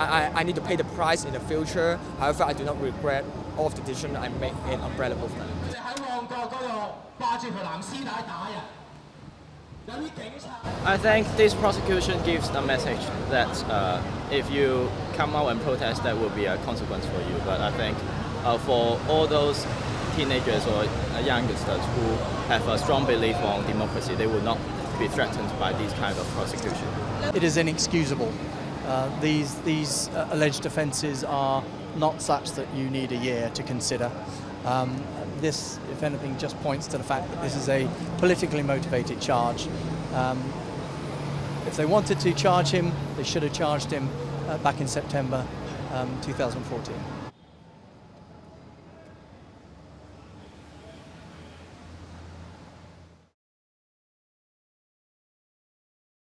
I, I, need to pay the price in the future. However, I do not regret all of the decisions I made in Umbrella Movement. I think this prosecution gives a message that uh, if you come out and protest, that will be a consequence for you. But I think uh, for all those teenagers or uh, youngsters who have a strong belief on democracy, they will not be threatened by these kind of prosecution. It is inexcusable. Uh, these these uh, alleged offences are not such that you need a year to consider. Um, this, if anything, just points to the fact that this is a politically motivated charge. Um, if they wanted to charge him, they should have charged him uh, back in September um, 2014.